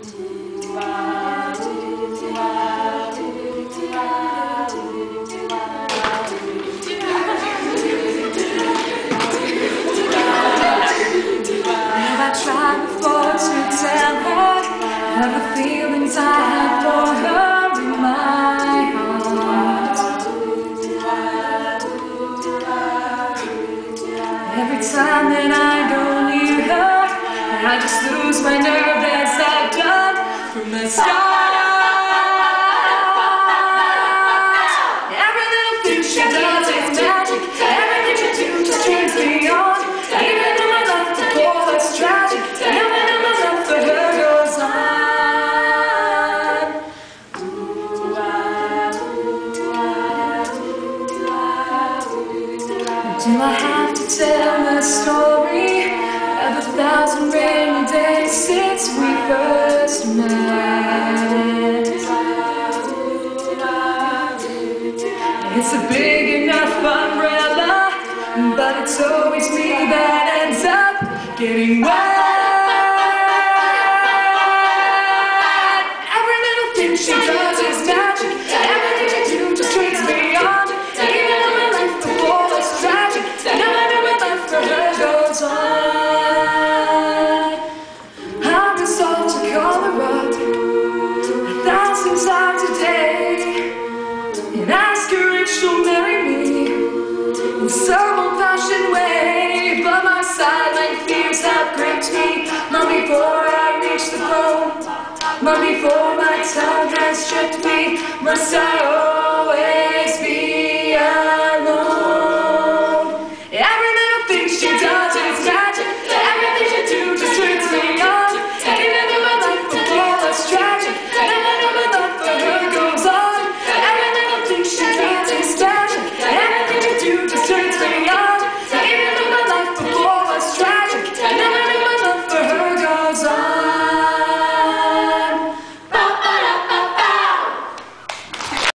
Every time that I go near her, I just lose my nerve Do I have to tell the story of a thousand rainy days since we first met? It's a big enough umbrella, but it's always me that ends up getting wet. Every little thing she does is thousand times a and ask her if she'll marry me in some old-fashioned way. But my silent fears have gripped me long before I reach the phone. Long before my tongue has stripped me, must I